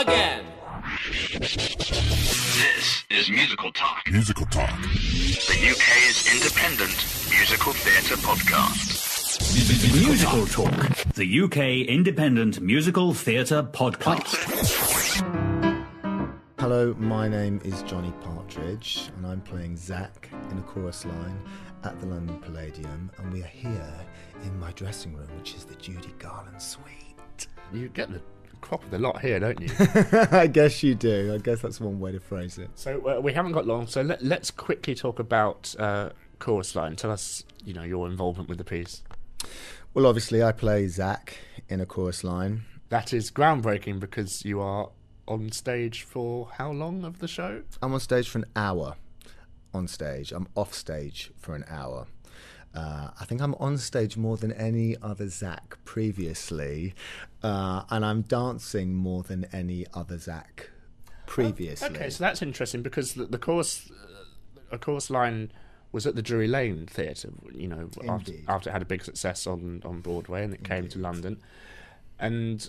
again. This is Musical Talk, Musical Talk. the UK's independent musical theatre podcast. Musical Talk, the UK independent musical theatre podcast. Hello, my name is Johnny Partridge, and I'm playing Zach in a chorus line at the London Palladium, and we are here in my dressing room, which is the Judy Garland suite. You get the crop of the lot here, don't you? I guess you do. I guess that's one way to phrase it. so uh, we haven't got long. So let, let's quickly talk about uh, chorus line. Tell us, you know, your involvement with the piece. Well, obviously, I play Zach in a chorus line. That is groundbreaking because you are on stage for how long of the show? I'm on stage for an hour. On stage, I'm off stage for an hour. Uh, I think I'm on stage more than any other Zach previously, uh, and I'm dancing more than any other Zach previously. Okay, so that's interesting because the, the chorus, uh, a chorus line was at the Drury Lane Theatre. You know, after, after it had a big success on on Broadway and it came to London, and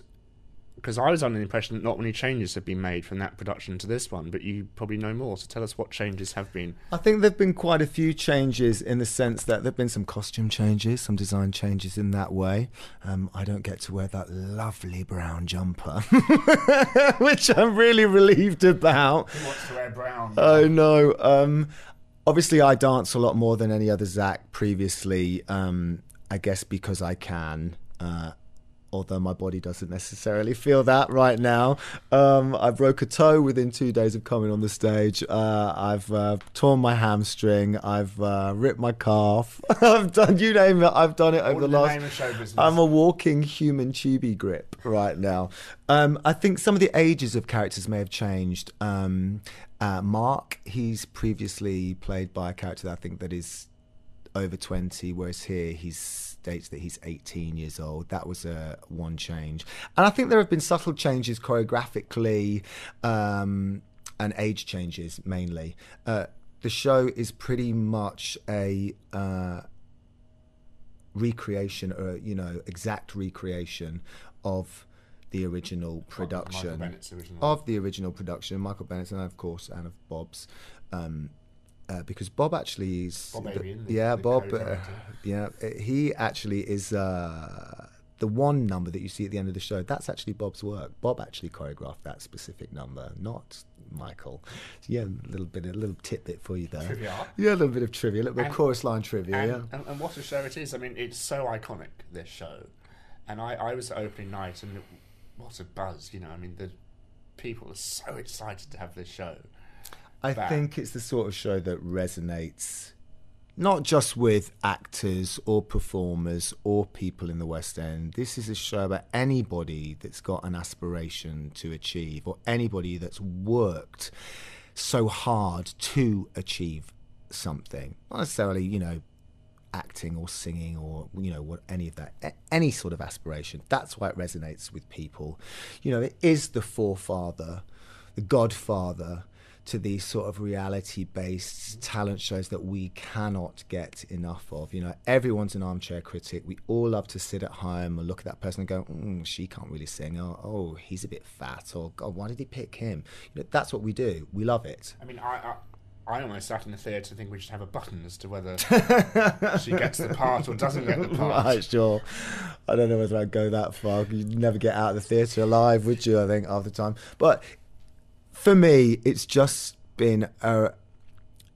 because I was under the impression that not many changes have been made from that production to this one, but you probably know more. So tell us what changes have been. I think there've been quite a few changes in the sense that there've been some costume changes, some design changes in that way. Um, I don't get to wear that lovely brown jumper, which I'm really relieved about. Who wants to wear brown? I know. Um, obviously, I dance a lot more than any other Zach previously. Um, I guess because I can. Uh, although my body doesn't necessarily feel that right now. Um, I broke a toe within two days of coming on the stage. Uh, I've uh, torn my hamstring. I've uh, ripped my calf. I've done you name it. I've done it over the the last. name of show business. I'm a walking human Tubigrip right now. Um, I think some of the ages of characters may have changed. Um, uh, Mark, he's previously played by a character that I think that is over 20, whereas here he states that he's 18 years old. That was a one change. And I think there have been subtle changes choreographically um, and age changes mainly. Uh, the show is pretty much a. Uh, recreation or you know exact recreation of the original production Bennett's original. of the original production michael bennett's and of course and of bob's um uh, because Bob actually is, Bob Avian, the- yeah, the Bob, uh, yeah, uh, he actually is uh, the one number that you see at the end of the show. That's actually Bob's work. Bob actually choreographed that specific number, not Michael. So, yeah, a little bit, a little tidbit for you there. Trivia. Yeah, a little bit of trivia, a little bit And- of chorus line trivia. and, yeah. and, and what a show it is. I mean, it's so iconic, this show. And I, I was at opening night, and what a buzz, you know. I mean, the people are so excited to have this show. I back. think it's the sort of show that resonates not just with actors or performers or people in the West End. This is a show about anybody that's got an aspiration to achieve or anybody that's worked so hard to achieve something. Not necessarily, you know, acting or singing or you know what any of that any sort of aspiration that's why it resonates with people you know it is the forefather the godfather to these sort of reality based talent shows that we cannot get enough of you know everyone's an armchair critic we all love to sit at home and look at that person and go mm, she can't really sing or oh he's a bit fat or god why did he pick him you know that's what we do we love it I mean, I, I, I almost sat in the theatre thinking we should have a button as to whether she gets the part or doesn't get the part. Right, sure. I don't know whether I'd go that far. You'd never get out of the theatre alive, would you? I think half the time. But for me, it's just been a.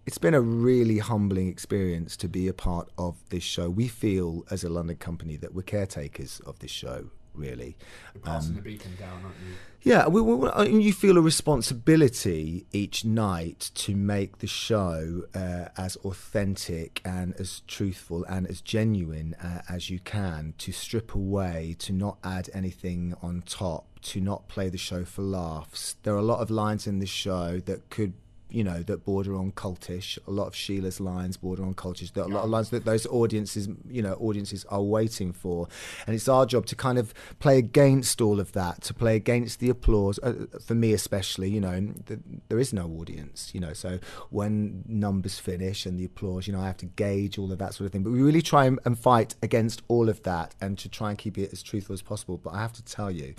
It's been a really humbling experience to be a part of this show. We feel, as a London company, that we're caretakers of this show. Really, You're passing the beacon down, aren't you? yeah, we, we, you feel a responsibility each night to make the show uh, as authentic and as truthful and as genuine uh, as you can. To strip away, to not add anything on top, to not play the show for laughs. There are a lot of lines in this show that could you know that border on cultish. A lot of Sheila's lines border on cultish. There are a lot of lines that those audiences, you know, audiences are waiting for, and it's our job to kind of play against all of that, to play against the applause. Uh, for me, especially, you know, and th- there is no audience, you know. So when numbers finish and the applause, you know, I have to gauge all of that sort of thing. But we really try and, and fight against all of that, and to try and keep it as truthful as possible. But I have to tell you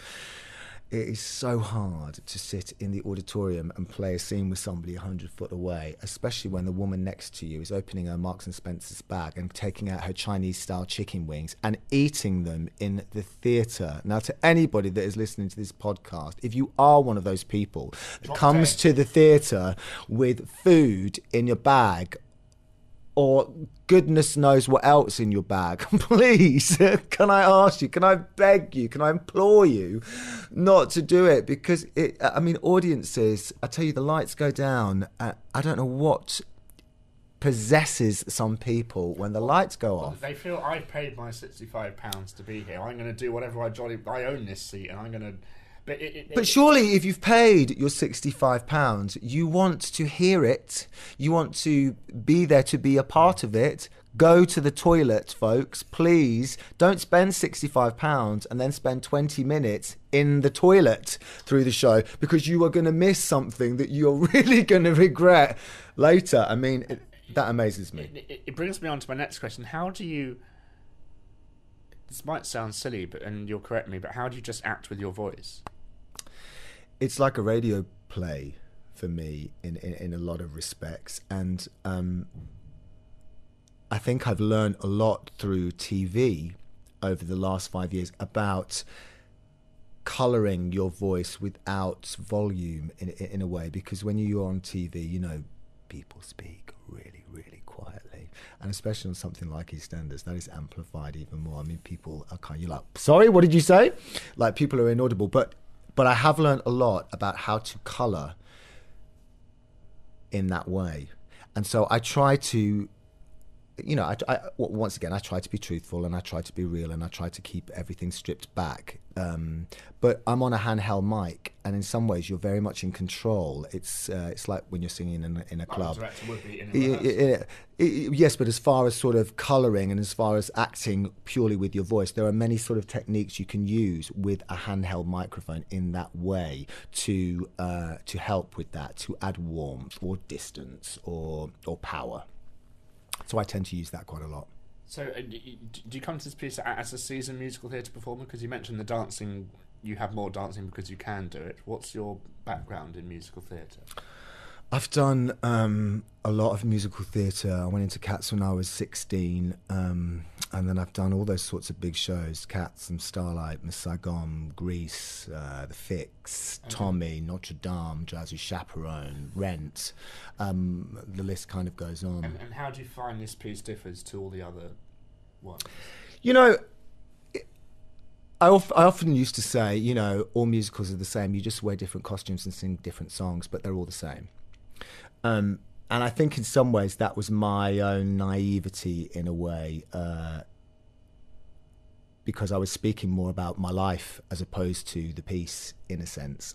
it is so hard to sit in the auditorium and play a scene with somebody 100 foot away, especially when the woman next to you is opening her Marks and Spencer's bag and taking out her Chinese style chicken wings and eating them in the theatre. Now, to anybody that is listening to this podcast, if you are one of those people that comes to the theatre with food in your bag or goodness knows what else in your bag. Please, can I ask you, can I beg you, can I implore you not to do it? Because, it, I mean, audiences, I tell you, the lights go down. Uh, I don't know what possesses some people when the lights go off. They feel I've paid my sixty-five pounds to be here. I'm going to do whatever I jolly. I own this seat, and I'm going to. But, it, it, But surely, if you've paid your sixty-five pounds, you want to hear it. You want to be there to be a part of it. Go to the toilet, folks. Please don't spend sixty-five pounds and then spend twenty minutes in the toilet through the show because you are going to miss something that you're really going to regret later. I mean, it, that amazes me. it, it brings me on to my next question. How do you? This might sound silly, but and you'll correct me. But how do you just act with your voice? It's like a radio play for me in, in, in a lot of respects. And um, I think I've learned a lot through TV over the last five years about coloring your voice without volume in, in, a way. Because when you're on TV, you know, people speak really, really quietly. And especially on something like EastEnders, that is amplified even more. I mean, people are kind of, you're like, sorry, what did you say? Like, people are inaudible. But but I have learned a lot about how to color in that way. And so I try to, you know, I, I, once again, I try to be truthful and I try to be real and I try to keep everything stripped back. Um, but I'm on a handheld mic, and in some ways, you're very much in control. It's uh, it's like when you're singing in, a- in a club. in yes, but as far as sort of colouring and as far as acting purely with your voice, there are many sort of techniques you can use with a handheld microphone in that way to uh, to help with that, to add warmth or distance or or power. So I tend to use that quite a lot. So, uh, do you come to this piece as a seasoned musical theatre performer? Because you mentioned the dancing, you have more dancing because you can do it. What's your background in musical theatre? I've done um, a lot of musical theatre. I went into Cats when I was 16, um, and then I've done all those sorts of big shows Cats and Starlight, Miss Saigon, Grease, uh, The Fix, Tommy, Notre Dame, Drowsy Chaperone, Rent. Um, the list kind of goes on. And, and how do you find this piece differs to all the other ones? You know, I, of, I often used to say, you know, all musicals are the same. You just wear different costumes and sing different songs, but they're all the same. Um, and I think in some ways that was my own naivety in a way, uh, because I was speaking more about my life as opposed to the piece, in a sense.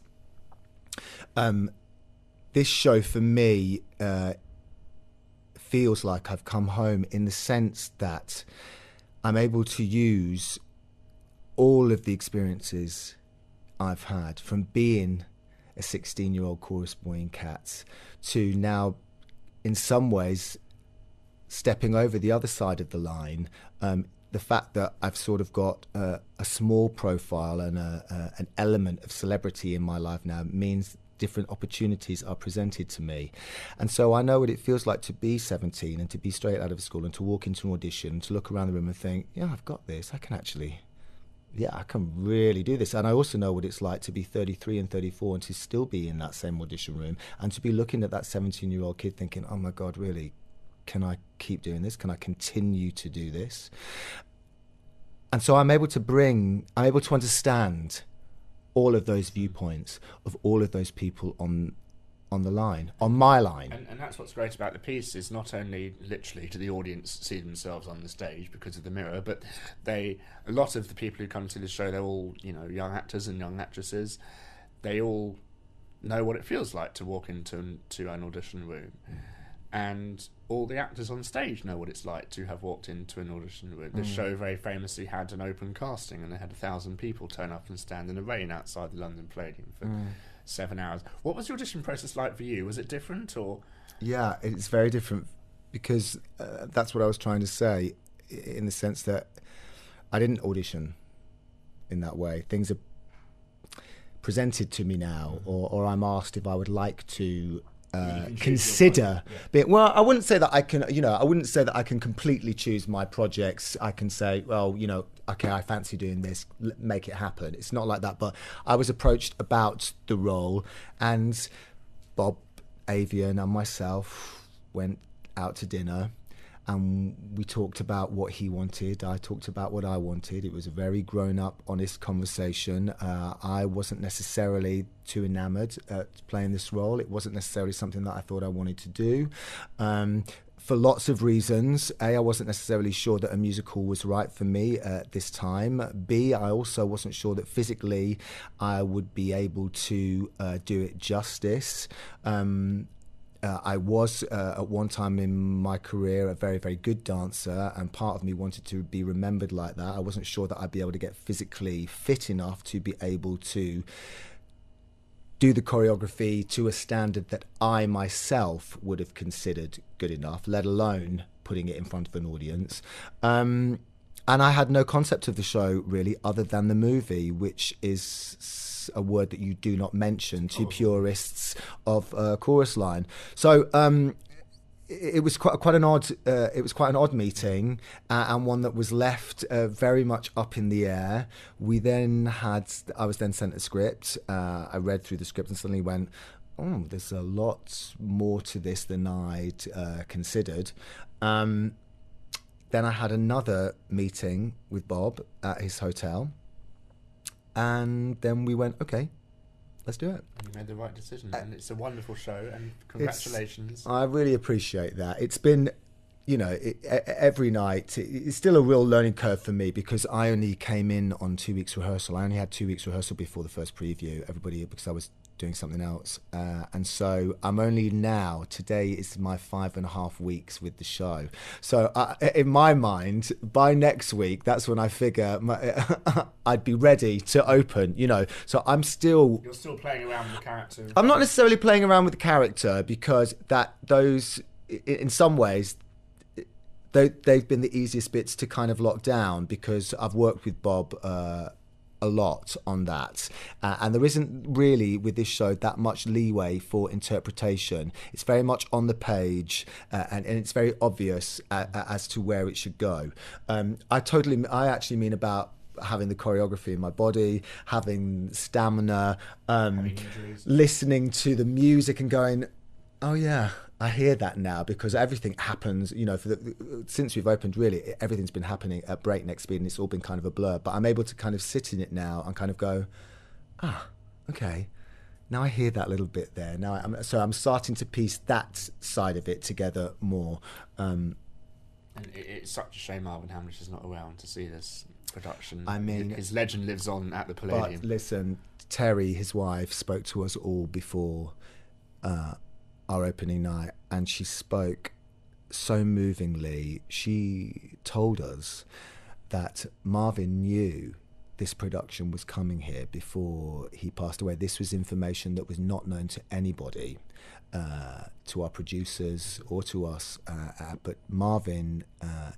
Um, this show for me uh, feels like I've come home in the sense that I'm able to use all of the experiences I've had from being a 16 year old chorus boy in Cats to now, in some ways, stepping over the other side of the line. Um, the fact that I've sort of got uh, a small profile and a, a, an element of celebrity in my life now means different opportunities are presented to me. And so I know what it feels like to be 17 and to be straight out of school and to walk into an audition to look around the room and think, yeah, I've got this. I can actually yeah, I can really do this. And I also know what it's like to be 33 and 34 and to still be in that same audition room and to be looking at that 17 year old kid thinking, oh my God, really? Can I keep doing this? Can I continue to do this? And so I'm able to bring, I'm able to understand all of those viewpoints of all of those people on on the line, on my line. And, and that's what's great about the piece is not only literally do the audience see themselves on the stage because of the mirror, but they a lot of the people who come to the show they're all you know young actors and young actresses. They all know what it feels like to walk into an, to an audition room, and all the actors on stage know what it's like to have walked into an audition room. The mm. show very famously had an open casting, and they had a thousand people turn up and stand in the rain outside the London Palladium for mm. Seven hours. What was the audition process like for you? Was it different or? Yeah, it's very different because uh, that's what I was trying to say in the sense that I didn't audition in that way. Things are presented to me now, or, or I'm asked if I would like to uh, consider being, well i wouldn't say that i can you know i wouldn't say that i can completely choose my projects. I can say well you know okay i fancy doing this l- make it happen. It's not like that but i was approached about the role and bob avian and myself went out to dinner and we talked about what he wanted. I talked about what I wanted. It was a very grown up, honest conversation. Uh, I wasn't necessarily too enamored at playing this role. It wasn't necessarily something that I thought I wanted to do. Um, for lots of reasons. A, I wasn't necessarily sure that a musical was right for me at this time. B, I also wasn't sure that physically I would be able to uh, do it justice. Um, uh, I was uh, at one time in my career a very, very good dancer, and part of me wanted to be remembered like that. I wasn't sure that I'd be able to get physically fit enough to be able to do the choreography to a standard that I myself would have considered good enough, let alone putting it in front of an audience. Um, and I had no concept of the show really, other than the movie, which is a word that you do not mention to purists of uh, chorus line. So um, it it was quite quite an odd uh, it was quite an odd meeting uh, and one that was left uh, very much up in the air. We then had I was then sent a script. Uh, I read through the script and suddenly went. Oh, there's a lot more to this than I'd uh, considered. Um, then I had another meeting with Bob at his hotel, and then we went, okay, let's do it. You made the right decision, uh, and it's a wonderful show. And congratulations. I really appreciate that. It's been, you know, it, every night. It's still a real learning curve for me because I only came in on two weeks rehearsal. I only had two weeks rehearsal before the first preview. Everybody because I was doing something else, uh, and so I'm only now. Today is my five and a half weeks with the show. So uh, in my mind, by next week, that's when I figure my, I'd be ready to open. You know, so I'm still You're still playing around with the character. I'm not necessarily playing around with the character because that those in some ways they they've been the easiest bits to kind of lock down because I've worked with Bob uh, a lot on that, uh, and there isn't really with this show that much leeway for interpretation. It's very much on the page, uh, and, and it's very obvious uh, uh, as to where it should go. Um, I totally, I actually mean about having the choreography in my body, having stamina, um, listening to the music and going, oh yeah, I hear that now because everything happens. You know, for the, since we've opened, really everything's been happening at breakneck speed, and it's all been kind of a blur. But I'm able to kind of sit in it now and kind of go, ah, okay. Now I hear that little bit there. Now, I'm, so I'm starting to piece that side of it together more. Um, And it, it's such a shame Marvin Hamlisch is not around to see this production. I mean- his legend lives on at the Palladium. But listen, Terre, his wife, spoke to us all before uh, our opening night, and she spoke so movingly. She told us that Marvin knew this production was coming here before he passed away. This was information that was not known to anybody, uh, to our producers or to us. Uh, uh, but Marvin uh,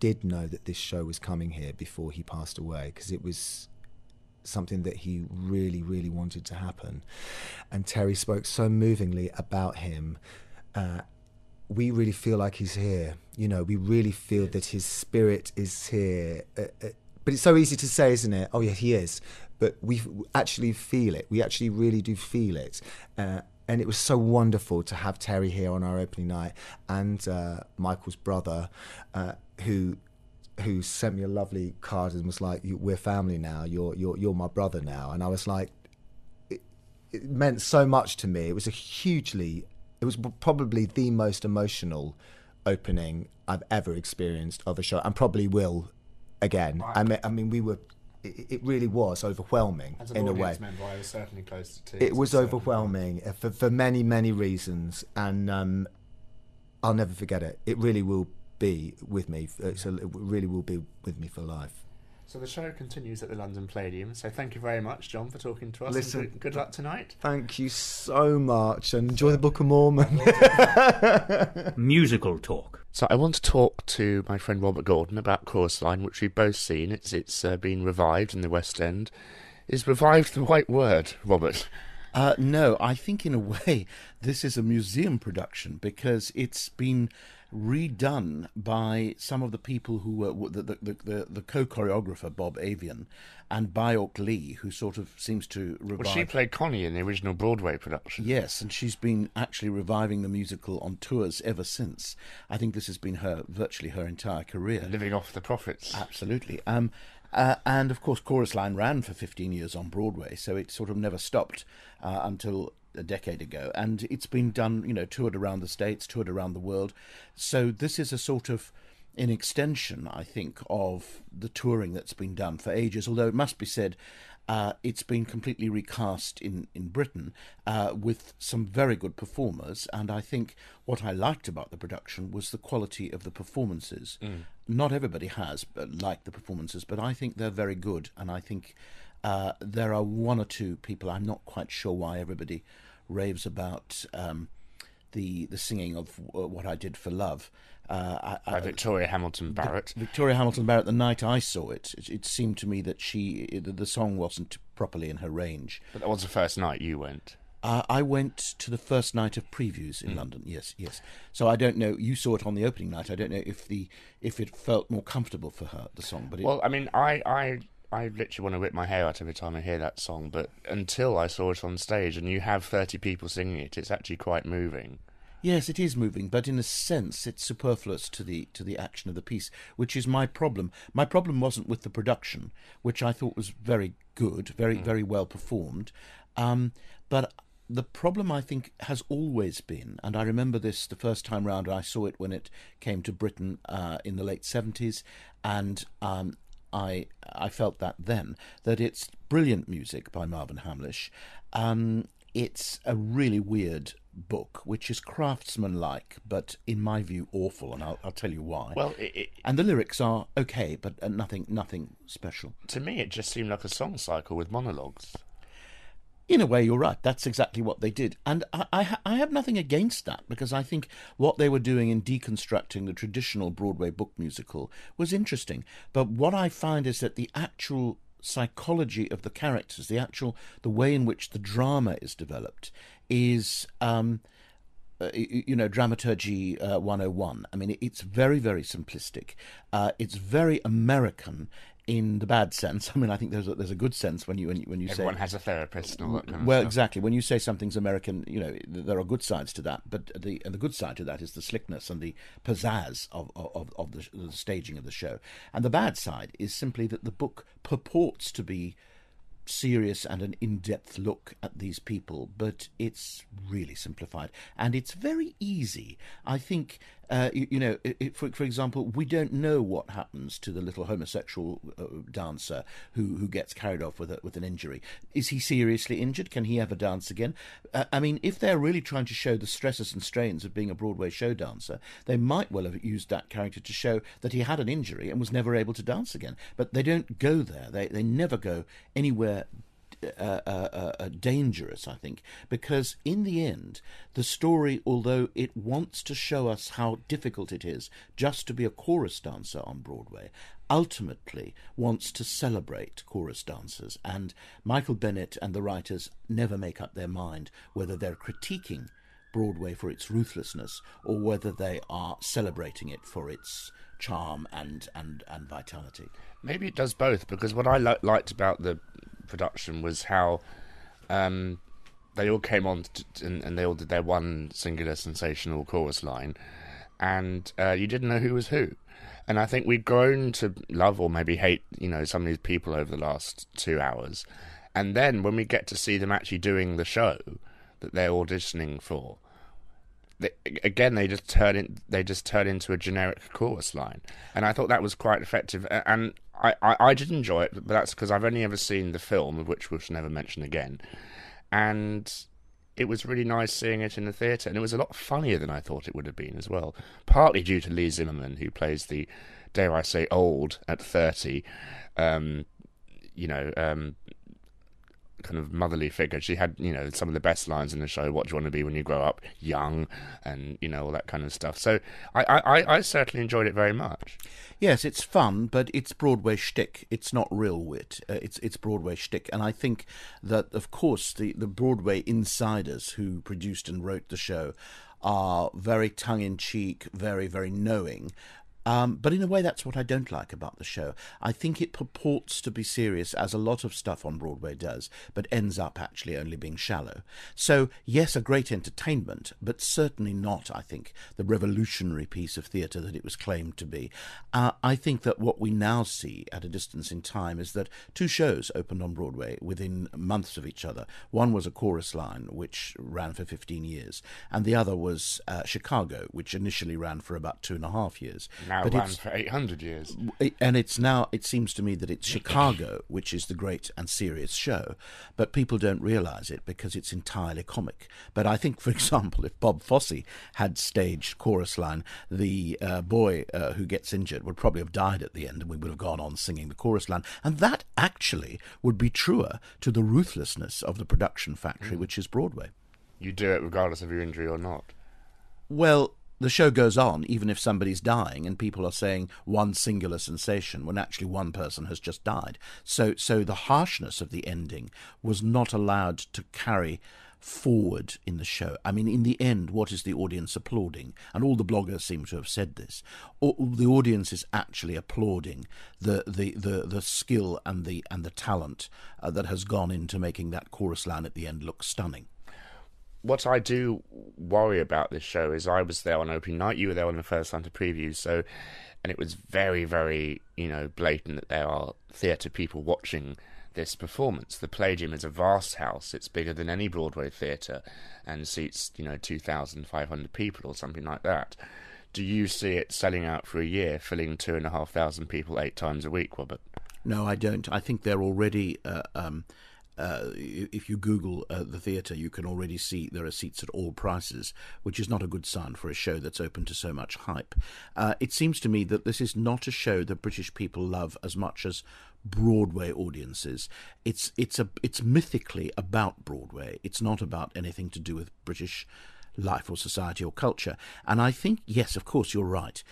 did know that this show was coming here before he passed away because it was something that he really, really wanted to happen. And Terre spoke so movingly about him. Uh, we really feel like he's here. You know, we really feel that his spirit is here. Uh, uh, but it's so easy to say, isn't it? Oh, yeah, he is. But we actually feel it. We actually really do feel it. Uh, and it was so wonderful to have Terre here on our opening night and uh, Michael's brother, uh, who who sent me a lovely card and was like, "We're family now. You're you're you're my brother now." And I was like, it, it meant so much to me. It was a hugely, it was probably the most emotional opening I've ever experienced of a show, and probably will again. I mean, I mean, we were. It, it really was overwhelming in a way. member, I was certainly close to tears. It was overwhelming uh, for, for many, many reasons, and um, I'll never forget it. It really will be with me. It's a, it really will be with me for life. So the show continues at the London Palladium. So thank you very much, John, for talking to us. Listen- good, good luck tonight. Thank you so much, and enjoy the Book of Mormon. Musical Talk. So I want to talk to my friend Robert Gordon about Chorus Line, which we've both seen. It's it's uh, been revived in the West End. Is revived the right word, Robert? Uh, no, I think in a way this is a museum production because it's been redone by some of the people who were the the, the, the, the co-choreographer Bob Avian and Baayork Lee, who sort of seems to revive. Well, she played Connie in the original Broadway production. Yes, and she's been actually reviving the musical on tours ever since. I think this has been her virtually her entire career. Living off the profits. Absolutely. Um, uh, and of course, Chorus Line ran for 15 years on Broadway, so it sort of never stopped uh, until a decade ago. And it's been done, you know, toured around the States, toured around the world. So this is a sort of an extension, I think, of the touring that's been done for ages. Although it must be said, uh, it's been completely recast in in Britain uh, with some very good performers, and I think what I liked about the production was the quality of the performances. Not everybody has liked the performances, but I think they're very good, and I think uh, there are one or two people. I'm not quite sure why everybody raves about. Um, the, the singing of uh, what I did for love, uh, I, By I, Victoria Hamilton Barritt. Victoria Hamilton Barritt. The night I saw it, it, it seemed to me that she the, the song wasn't properly in her range. But that was the first night you went. Uh, I went to the first night of previews in London. Yes, yes. So I don't know. You saw it on the opening night. I don't know if the if it felt more comfortable for her the song, but it, Well, I mean, I, I, I literally want to rip my hair out every time I hear that song. But until I saw it on stage, and you have thirty people singing it, it's actually quite moving. Yes, it is moving, but in a sense, it's superfluous to the to the action of the piece, which is my problem. My problem wasn't with the production, which I thought was very good, very very well performed, um, but the problem I think has always been, and I remember this the first time round. I saw it when it came to Britain uh, in the late seventies, and um, I I felt that then that it's brilliant music by Marvin Hamlisch. Um, it's a really weird book, which is craftsmanlike, but in my view awful, and I'll, I'll tell you why. Well, it, it, and the lyrics are okay, but uh, nothing nothing special. to me, it just seemed like a song cycle with monologues. In a way, you're right. That's exactly what they did, and I, I, I have nothing against that because I think what they were doing in deconstructing the traditional Broadway book musical was interesting. But what I find is that the actual psychology of the characters, the actual the way in which the drama is developed, is. Um, uh, you know, dramaturgy uh, 101. I mean, it's very, very simplistic. Uh, it's very American in the bad sense. I mean, I think there's a, there's a good sense when you when you, when you say Everyone has a therapist and all that kind of well, stuff. exactly. When you say something's American, you know there are good sides to that, but the and the good side to that is the slickness and the pizzazz of of, of the, the staging of the show, and the bad side is simply that the book purports to be serious and an in-depth look at these people, but it's really simplified and it's very easy. I think, uh, you, you know, i i for for example, we don't know what happens to the little homosexual uh, dancer who who gets carried off with a, with an injury. Is he seriously injured? Can he ever dance again? Uh, I mean, if they're really trying to show the stresses and strains of being a Broadway show dancer, they might well have used that character to show that he had an injury and was never able to dance again. But they don't go there. They they never go anywhere uh, uh, uh, dangerous, I think, because in the end, the story, although it wants to show us how difficult it is just to be a chorus dancer on Broadway, ultimately wants to celebrate chorus dancers. And Michael Bennett and the writers never make up their mind whether they're critiquing Broadway for its ruthlessness or whether they are celebrating it for its charm and, and, and vitality. Maybe it does both because what I li- liked about the production was how um, they all came on and, and they all did their one singular sensational chorus line, and uh, you didn't know who was who. And I think we've grown to love or maybe hate, you know, some of these people over the last two hours. And then when we get to see them actually doing the show that they're auditioning for, they, again they just turn in they just turn into a generic chorus line. And i thought that was quite effective. And i i, I did enjoy it but that's because i've only ever seen the film of which we'll never mention again. And it was really nice seeing it in the theatre and it was a lot funnier than i thought it would have been as well partly due to leigh zimmerman who plays the dare i say old at 30 um you know um kind of motherly figure. She had, you know, some of the best lines in the show. What do you want to be when you grow up? Young, and you know all that kind of stuff. So I, I, I certainly enjoyed it very much. Yes, it's fun, but it's Broadway shtick. It's not real wit. Uh, it's it's Broadway shtick, and I think that, of course, the the Broadway insiders who produced and wrote the show are very tongue in cheek, very very knowing, um, but in a way, that's what I don't like about the show. I think it purports to be serious, as a lot of stuff on Broadway does, but ends up actually only being shallow. So, yes, a great entertainment, but certainly not, I think, the revolutionary piece of theatre that it was claimed to be. Uh, I think that what we now see at a distance in time is that two shows opened on Broadway within months of each other. One was a chorus line, which ran for 15 years, and the other was uh, Chicago, which initially ran for about two and a half years. For 800 years. and it's now it seems to me that it's Chicago which is the great and serious show but people don't realize it because it's entirely comic. But I think for example if Bob Fosse had staged chorus line the uh, boy uh, who gets injured would probably have died at the end and we would have gone on singing the chorus line. And that actually would be truer to the ruthlessness of the production factory which is Broadway. You do it regardless of your injury or not. Well, the show goes on even if somebody's dying and people are saying one singular sensation when actually one person has just died. So so the harshness of the ending was not allowed to carry forward in the show. I mean in the end what is the audience applauding? And all the bloggers seem to have said this. All, the audience is actually applauding the the, the, the skill and the and the talent uh, that has gone into making that chorus line at the end look stunning. What I do worry about this show is I was there on opening night, you were there on the first to preview, so and it was very, very, you know, blatant that there are theatre people watching this performance. The Palladium is a vast house; it's bigger than any Broadway theatre, and seats, you know, two thousand five hundred people or something like that. Do you see it selling out for a year, filling two and a half thousand people eight times a week, Robert? No, I don't. I think they're already. Uh, um, uh, if you Google uh, the theatre, you can already see there are seats at all prices, which is not a good sign for a show that's open to so much hype. Uh, it seems to me that this is not a show that British people love as much as Broadway audiences. It's it's a it's mythically about Broadway. It's not about anything to do with British life or society or culture. And I think yes, of course, you're right.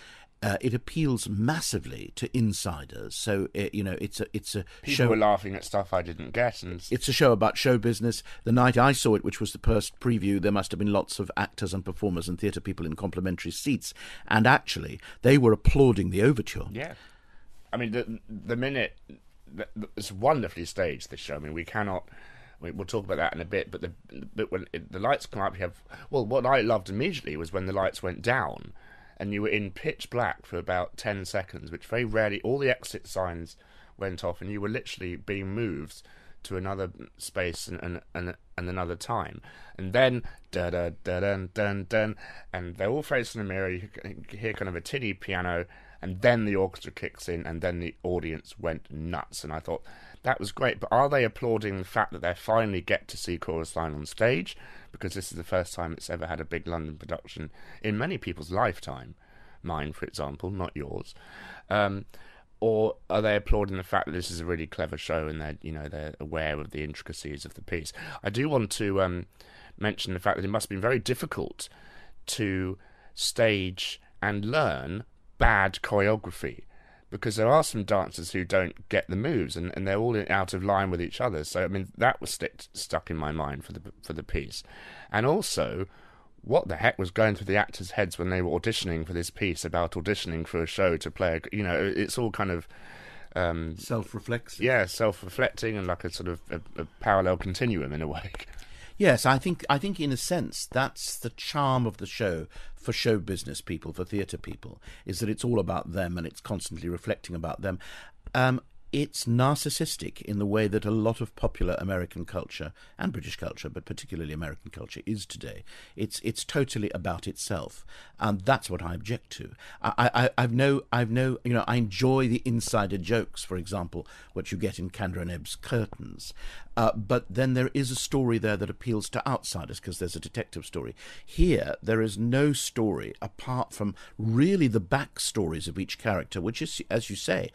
Uh, it appeals massively to insiders. So uh, you know, it's a it's a People show. were laughing at stuff I didn't get, and It's a show about show business. The night I saw it, which was the first preview, there must have been lots of actors and performers and theatre people in complimentary seats. And actually, they were applauding the overture. Yeah, I mean the the minute it's wonderfully staged. This show. I mean, we cannot. We, we'll talk about that in a bit. But the but when it, the lights come up, you have well. What I loved immediately was when the lights went down, and you were in pitch black for about ten seconds, which very rarely. All the exit signs went off, and you were literally being moved to another space and and and, and another time, and then da da da dun dun dun, and they're all facing the mirror. You hear kind of a tinny piano, and then the orchestra kicks in, and then the audience went nuts. And I thought that was great. But are they applauding the fact that they finally get to see Chorus Line on stage? Because this is the first time it's ever had a big London production in many people's lifetime. Mine, for example, not yours. Um, or are they applauding the fact that this is a really clever show and they're you know they're aware of the intricacies of the piece? I do want to um, mention the fact that it must have been very difficult to stage and learn bad choreography because there are some dancers who don't get the moves and, and they're all out of line with each other. So I mean that was stick, stuck in my mind for the for the piece, and also what the heck was going through the actors' heads when they were auditioning for this piece about auditioning for a show to play? A, you know, it's all kind of um, Self-reflexive. yeah, self-reflecting and like a sort of a, a parallel continuum in a way. Yes, I think I think in a sense that's the charm of the show for show business people, for theatre people, is that it's all about them and it's constantly reflecting about them. Um, it's narcissistic in the way that a lot of popular American culture and British culture, but particularly American culture, is today. It's it's totally about itself, and that's what I object to. I, I I've no I've no you know I enjoy the insider jokes, for example, what you get in Kander and Ebb's Curtains, uh, but then there is a story there that appeals to outsiders because there's a detective story. Here, there is no story apart from really the backstories of each character, which is, as you say,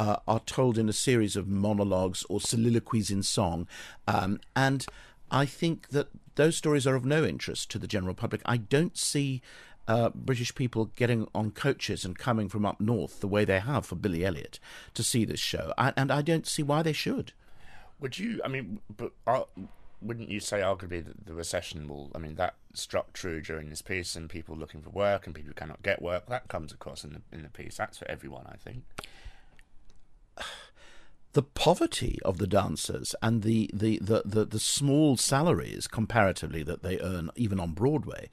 uh, are told in a series of monologues or soliloquies in song, um, and I think that those stories are of no interest to the general public. I don't see. Uh, British people getting on coaches and coming from up north the way they have for Billy Elliot to see this show, I, and I don't see why they should. Would you? I mean, but uh, wouldn't you say arguably that the recession will? I mean, that struck true during this piece, and people looking for work and people who cannot get work. That comes across in the in the piece. That's for everyone, I think. The poverty of the dancers and the, the, the, the, the small salaries comparatively that they earn even on Broadway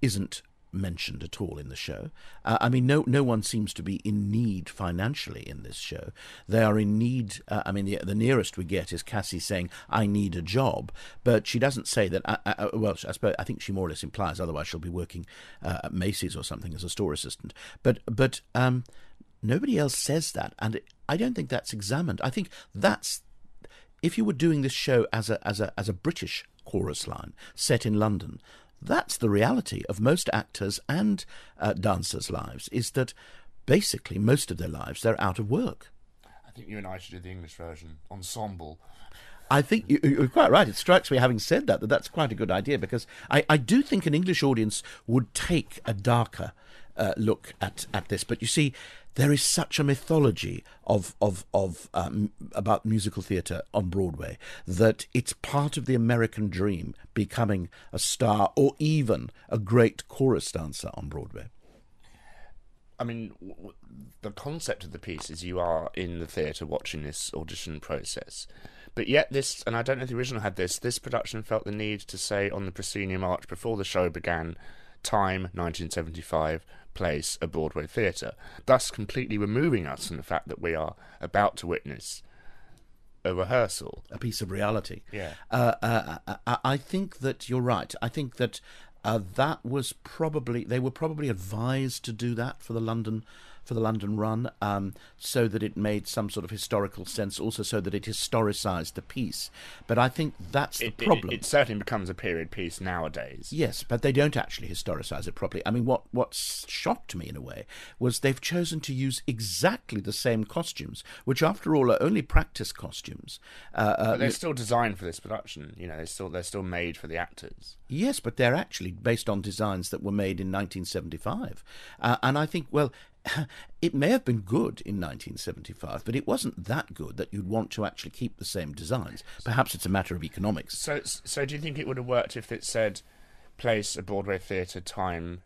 isn't mentioned at all in the show. Uh, I mean, no no one seems to be in need financially in this show. They are in need. Uh, I mean, the, the nearest we get is Cassie saying, "I need a job," but she doesn't say that. Uh, uh, well, I suppose I think she more or less implies otherwise she'll be working uh, at Macy's or something as a store assistant. But but um, nobody else says that, and I don't think that's examined. I think that's if you were doing this show as a as a as a British chorus line set in London, that's the reality of most actors and uh, dancers' lives. Is that basically most of their lives they're out of work. I think you and I should do the English version ensemble. I think you, you're quite right. It strikes me, having said that, that that's quite a good idea because I, I do think an English audience would take a darker uh, look at, at this. But you see, there is such a mythology of of of um, about musical theatre on Broadway that it's part of the American dream becoming a star or even a great chorus dancer on Broadway. I mean, the concept of the piece is you are in the theatre watching this audition process. But yet, this, and I don't know if the original had this, this production felt the need to say on the proscenium arch before the show began, time 1975, place a Broadway theatre, thus completely removing us from the fact that we are about to witness a rehearsal. a piece of reality. Yeah. Uh, uh, uh, uh, I think that you're right. I think that uh, that was probably they were probably advised to do that for the London for the London run, um, so that it made some sort of historical sense, also so that it historicised the piece. But I think that's the It, it- problem. it certainly becomes a period piece nowadays. Yes, but they don't actually historicise it properly. I mean, what what shocked me in a way was they've chosen to use exactly the same costumes, which, after all, are only practice costumes. Uh, uh, But they're still designed for this production. You know, they're still they're still made for the actors. Yes, but they're actually based on designs that were made in 1975. Uh, and I think, well, it may have been good in 1975, but it wasn't that good that you'd want to actually keep the same designs. Perhaps it's a matter of economics. So, so do you think it would have worked if it said place a Broadway theatre time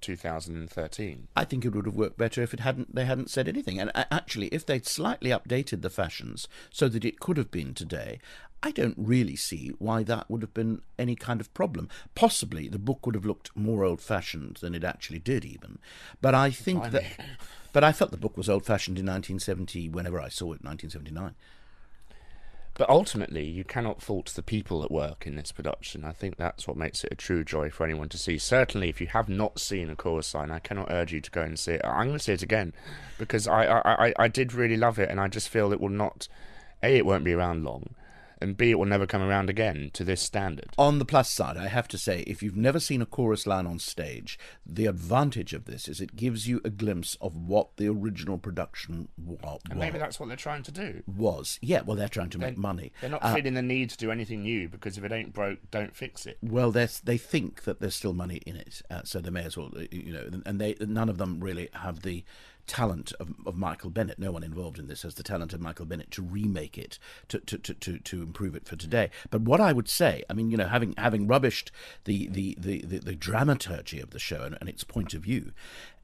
2013? I think it would have worked better if it hadn't they hadn't said anything. And uh, actually, if they'd slightly updated the fashions so that it could have been today, I don't really see why that would have been any kind of problem. Possibly the book would have looked more old-fashioned than it actually did, even. But I think that. But I felt the book was old-fashioned in 1970. Whenever I saw it, in 1979. But ultimately, you cannot fault the people at work in this production. I think that's what makes it a true joy for anyone to see. Certainly, if you have not seen a chorus line, I cannot urge you to go and see it. I'm going to see it again because I, I, I, I did really love it, and I just feel it will not. A, it won't be around long, and B, it will never come around again to this standard. On the plus side, I have to say, if you've never seen a chorus line on stage, the advantage of this is it gives you a glimpse of what the original production was. And maybe that's what they're trying to do. was. Yeah, well, they're trying to make They're- money. They're not Uh, feeling the need to do anything new because if it ain't broke, don't fix it. well, they think that there's still money in it, uh, so they may as well, uh, you know, and they none of them really have the talent of, of Michael Bennett. No one involved in this has the talent of Michael Bennett to remake it, to to, to, to, to improve it for today. But what I would say, I mean, you know, having having rubbished the the, the, the, the dramaturgy of the show and, and its point of view,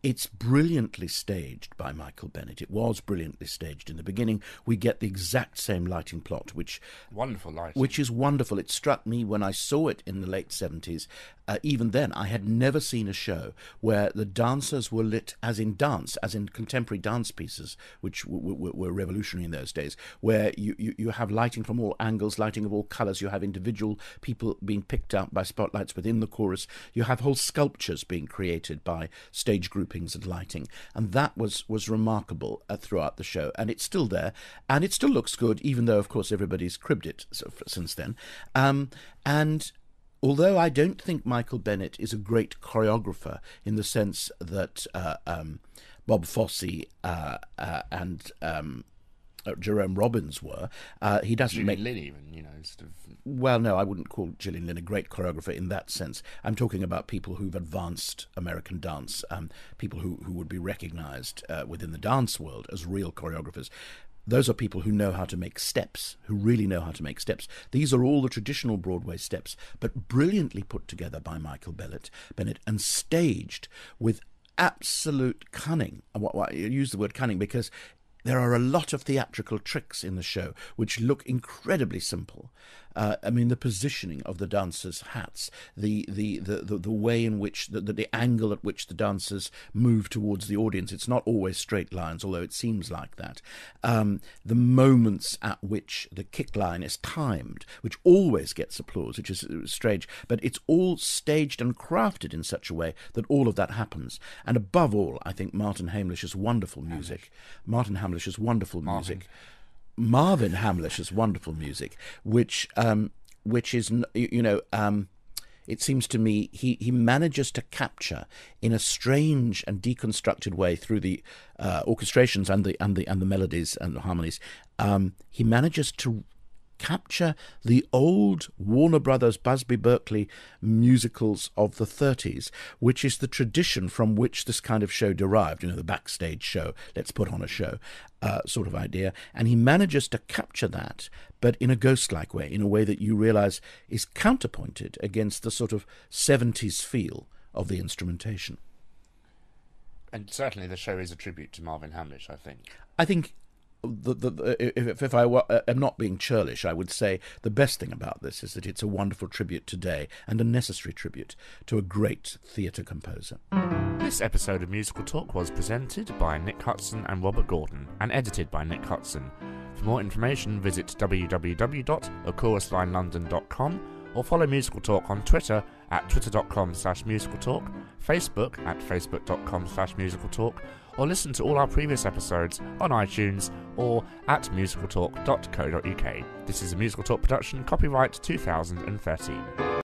it's brilliantly staged by Michael Bennett. It was brilliantly staged in the beginning. We get the exact same lighting plot, which Wonderful lighting. which is wonderful. It struck me when I saw it in the late 70s. Uh, even then, I had never seen a show where the dancers were lit as in dance, as in contemporary dance pieces, which w- w- were revolutionary in those days, where you, you, you have lighting from all angles, lighting of all colours. You have individual people being picked out by spotlights within the chorus. You have whole sculptures being created by stage groupings and lighting. And that was, was remarkable uh, throughout the show. And it's still there. And it still looks good, even though, of course, everybody's cribbed it so- since then. Um, and although I don't think Michael Bennett is a great choreographer in the sense that uh, um, Bob Fosse uh, uh, and um, Jerome Robbins were. Uh, he doesn't Julian make Lynn even, you know, sort of well, no, I wouldn't call Gillian Lynne a great choreographer in that sense. I'm talking about people who've advanced American dance, um, people who, who would be recognized uh, within the dance world as real choreographers. Those are people who know how to make steps, who really know how to make steps. These are all the traditional Broadway steps, but brilliantly put together by Michael Bennett, Bennett and staged with absolute cunning. And what, what, I use the word cunning because there are a lot of theatrical tricks in the show which look incredibly simple. Uh, I mean, the positioning of the dancers' hats, the the, the, the, the way in which the, the, the angle at which the dancers move towards the audience. It's not always straight lines, although it seems like that. Um, the moments at which the kick line is timed, which always gets applause, which is uh, strange, but it's all staged and crafted in such a way that all of that happens. And above all, I think Martin Hamlisch's wonderful music. Martin Hamlisch's wonderful music. Marvin Hamlisch's wonderful music, which um, which is you know um, it seems to me he, he manages to capture in a strange and deconstructed way through the uh, orchestrations and the and the and the melodies and the harmonies. Um, he manages to capture the old Warner Brothers Busby Berkeley musicals of the 30s, which is the tradition from which this kind of show derived, you know, the backstage show, let's put on a show uh, sort of idea. And he manages to capture that, but in a ghost like way, in a way that you realize is counterpointed against the sort of 70s feel of the instrumentation. and certainly the show is a tribute to Marvin Hamlisch, I think. I think the, the, if, if I wa- uh, am not being churlish, I would say the best thing about this is that it's a wonderful tribute today and a necessary tribute to a great theatre composer. This episode of Musical Talk was presented by Nick Hutson and Robert Gordon and edited by Nick Hutson. For more information, visit www.achoruslinelondon.com or follow Musical Talk on Twitter at twitter.com slash musicaltalk, Facebook at facebook.com slash musicaltalk, or listen to all our previous episodes on iTunes or at musicaltalk.co.uk. This is a Musical Talk production, copyright 2013.